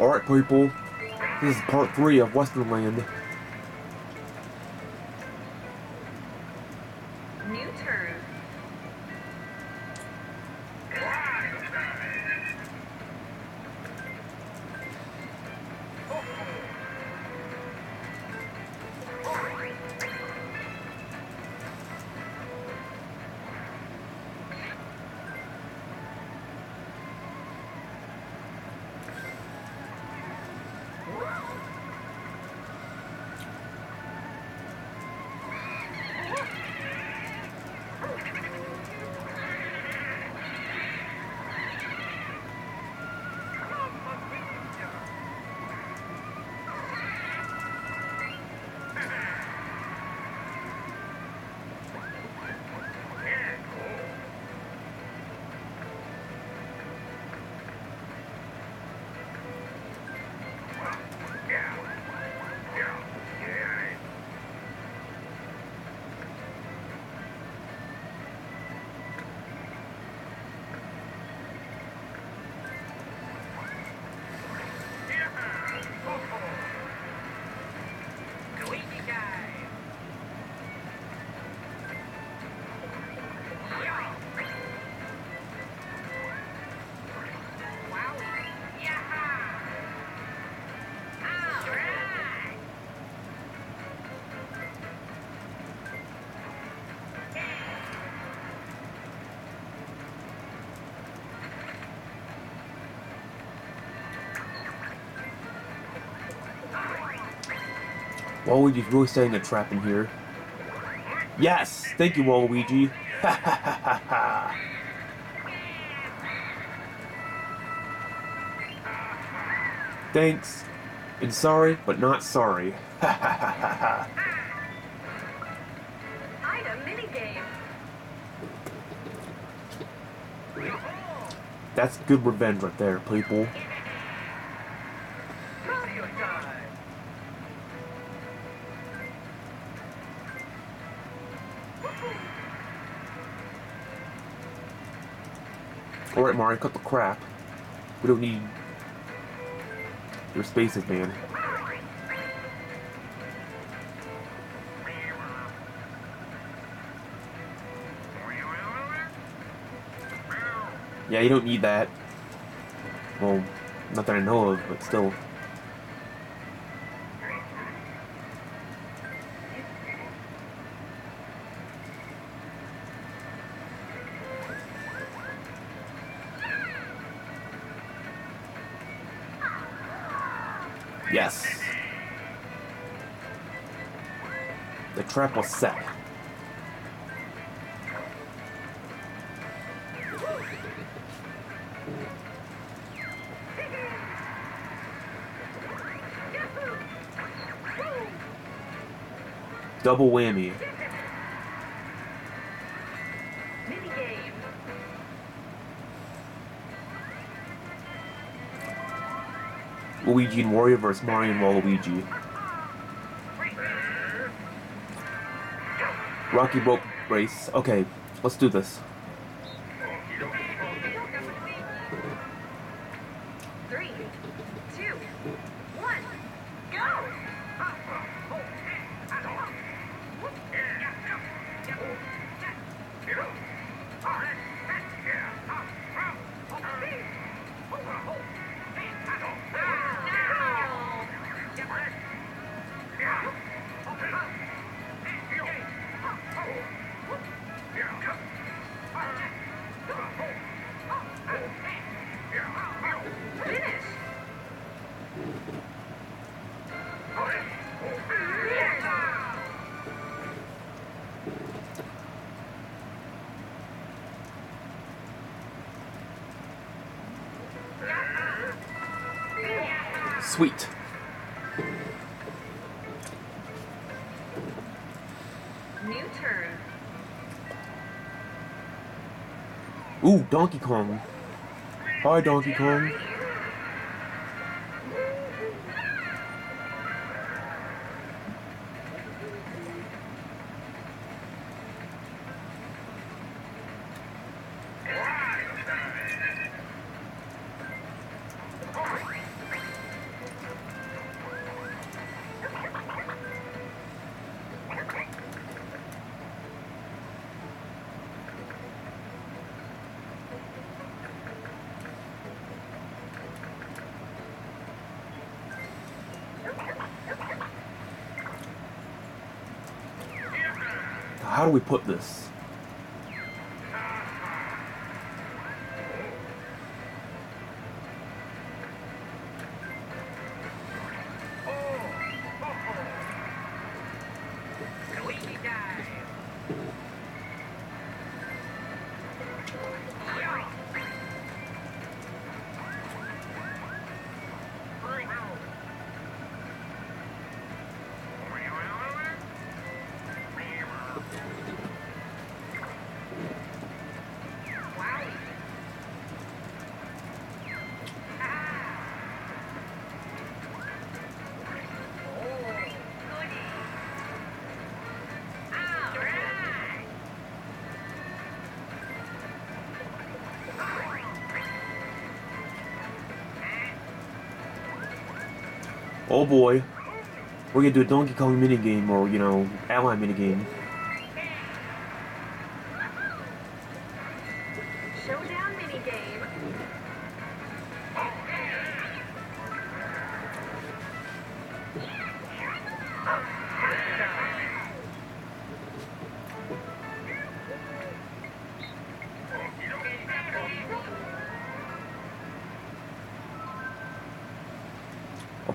Alright, people. This is part three of Western Land. Waluigi's really setting a trap in here. Yes! Thank you, Waluigi. Ha ha ha ha ha. Thanks. And sorry, but not sorry. Ha ha ha ha ha. Minigame. That's good revenge right there, people. Mario, cut the crap. We don't need your spaces, man. Yeah, you don't need that. Well, not that I know of, but still. Yes. The trap was set. Double whammy. Luigi and Wario vs. Mario and Waluigi. Rocky Rope Race. Okay, let's do this. Sweet. New turn. Ooh, Donkey Kong. Hi, Donkey Kong. How do we put this? Oh boy. We're gonna do a Donkey Kong minigame or, you know, ally minigame.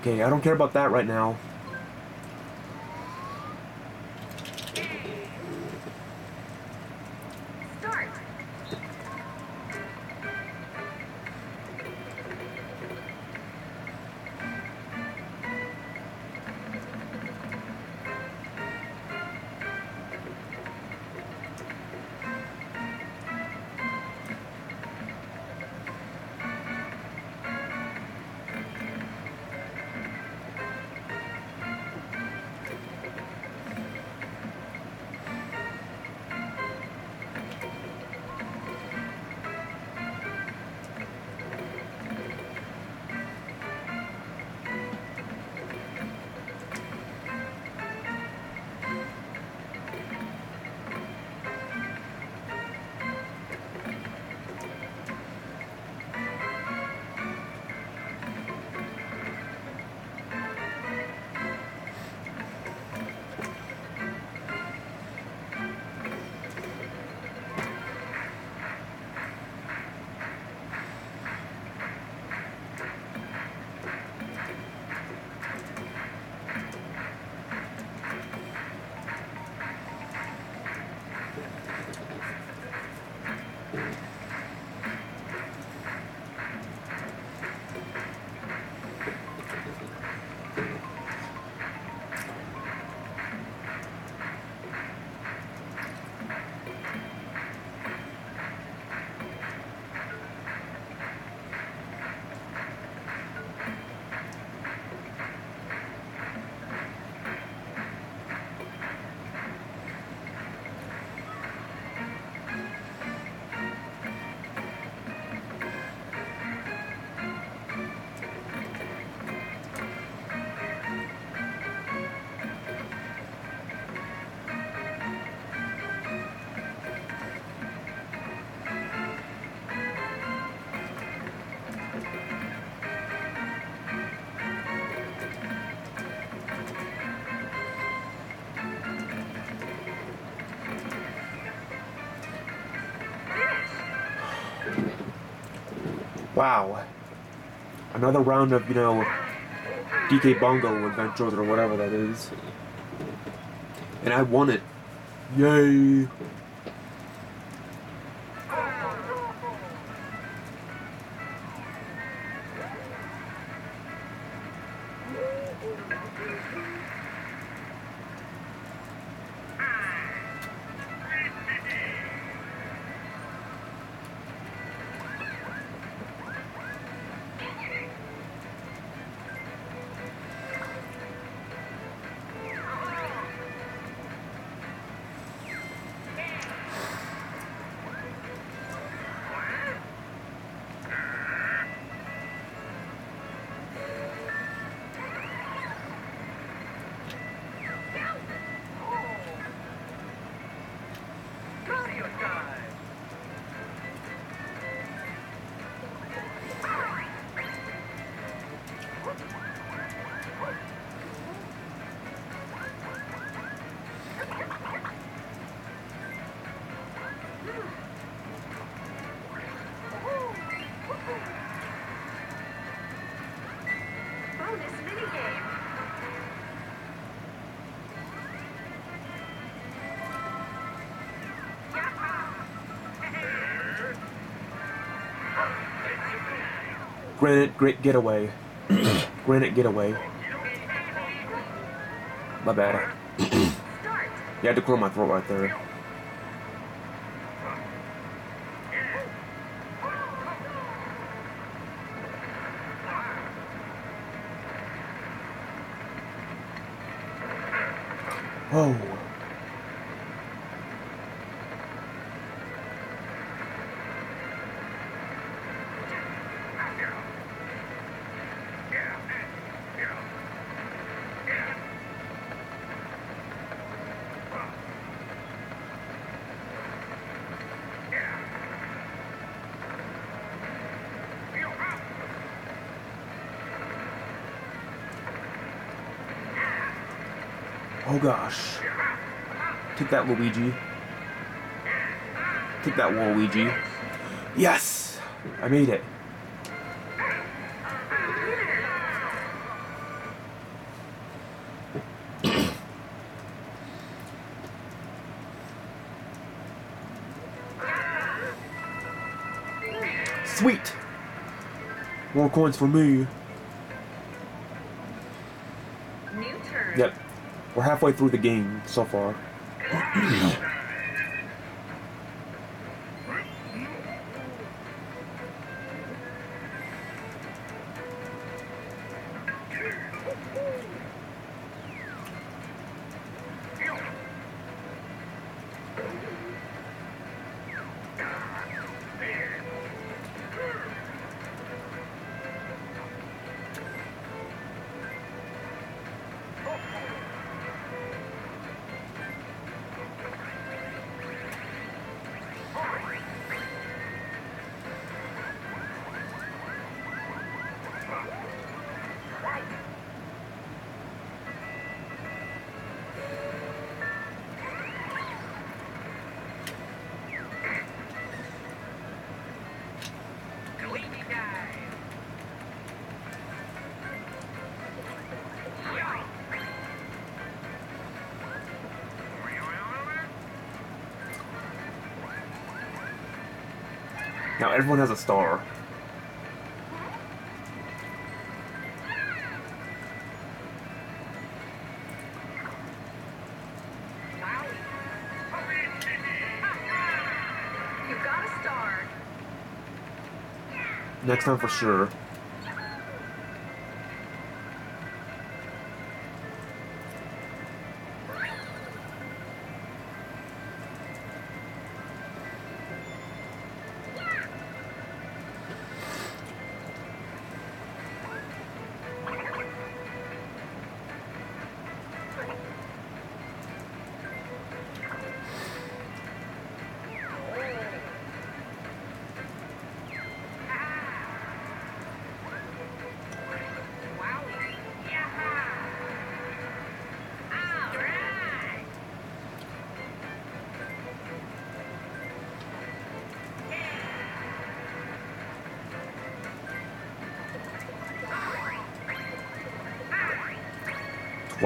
Okay, I don't care about that right now. Wow. Another round of, you know, DK Bongo adventures or whatever that is. And I won it. Yay! Granite, great getaway. Granite getaway. My bad. Start. You had to clear my throat right there. Whoa. Oh gosh. Take that, Luigi. Take that, Luigi. Yes! I made it. Sweet! More coins for me. New turn. Yep. We're halfway through the game so far. Now everyone has a star. You got a star. Next time for sure.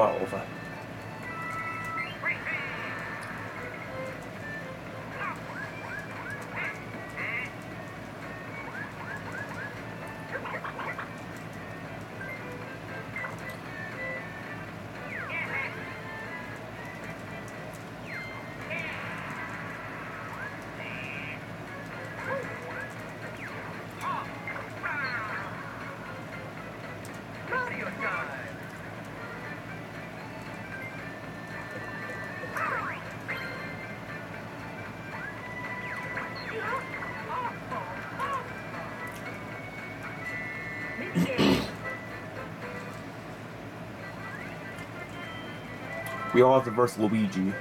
Twelve. Mario We all have to verse Luigi.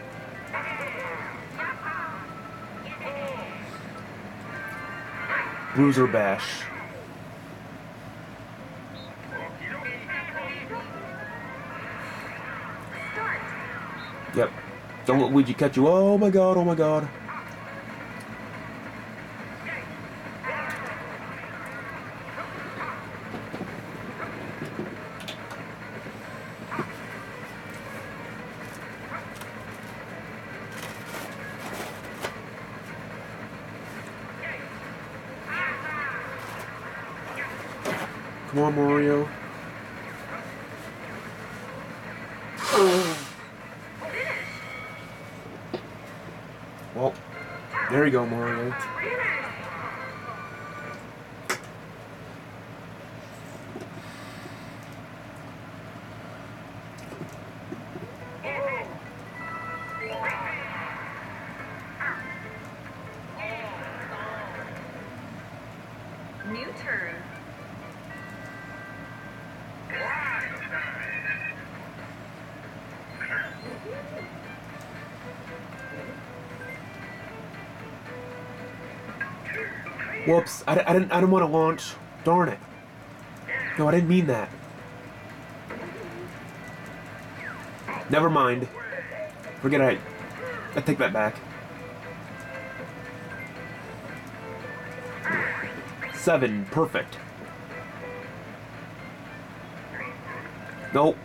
Bruiser Bash. Yep. Don't let Luigi catch you. Oh my god, oh my god. Come on, Mario. Well, there you go, Mario. Whoops! I, I didn't. I didn't want to launch. Darn it! No, I didn't mean that. Never mind. Forget I. I take that back. Seven, perfect. Nope.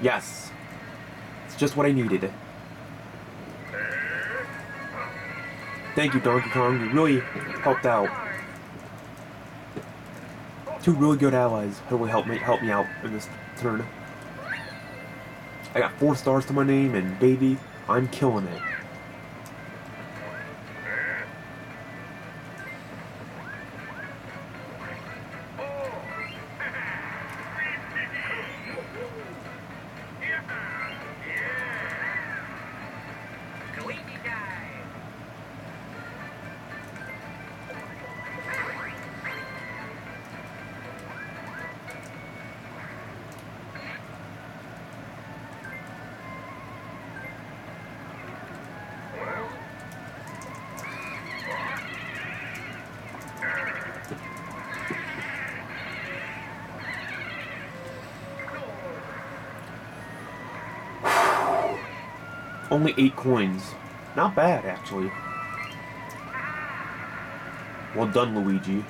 Yes. It's just what I needed. Thank you, Donkey Kong. You really helped out. Two really good allies who really helped me help me out in this turn. I got four stars to my name, and baby, I'm killing it. Only eight coins. Not bad, actually. Well done, Luigi.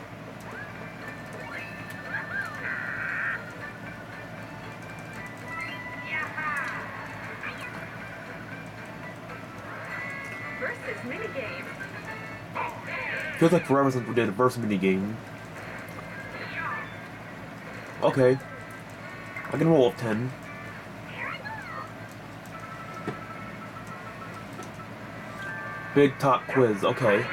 Feels like forever since we did a verse minigame. Okay. I can roll up 10. Big top quiz, okay.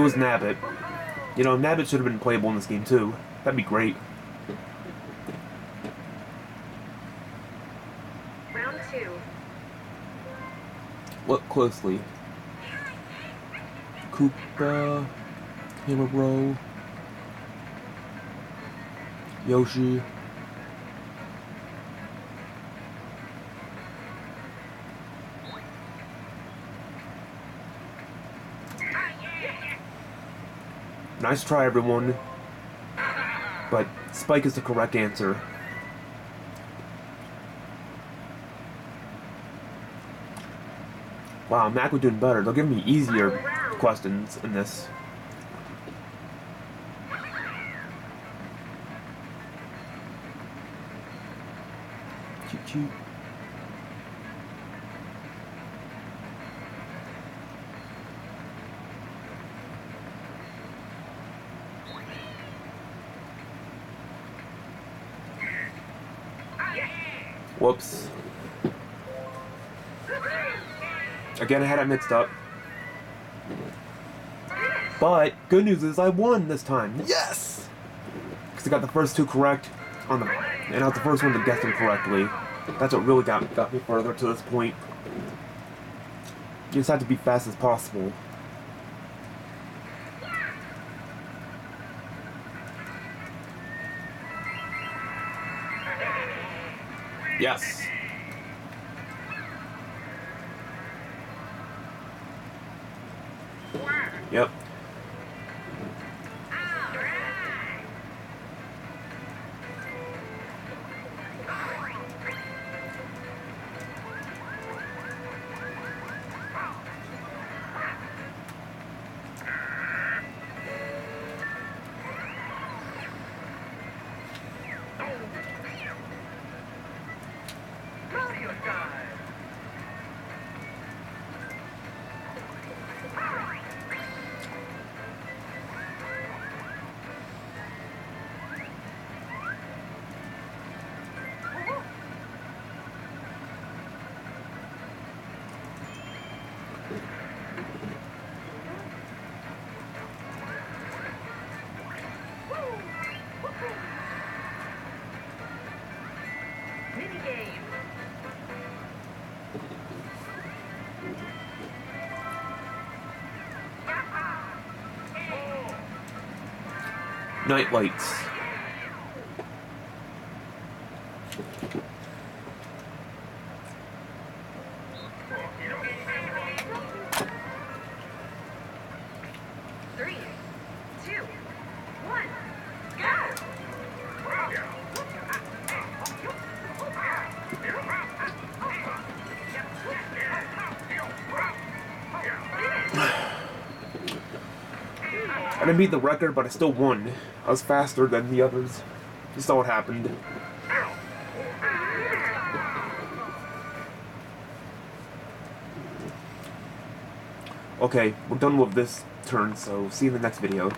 It was Nabbit. You know, Nabbit should have been playable in this game too. That'd be great. Round two. Look closely. Koopa, Hammer Bro, Yoshi. Nice try, everyone. But Spike is the correct answer. Wow, Mac was doing better. They'll give me easier questions in this. Choo choo. Whoops. Again, I had it mixed up. But good news is I won this time. Yes! Because I got the first two correct on the, and I was the first one to guess them correctly. That's what really got got me further to this point. You just have to be fast as possible. Yes. Yep. Mario time. Night lights. Three, didn't beat the record, but I still won. I was faster than the others. You saw what happened. Okay, we're done with this turn, so see you in the next video.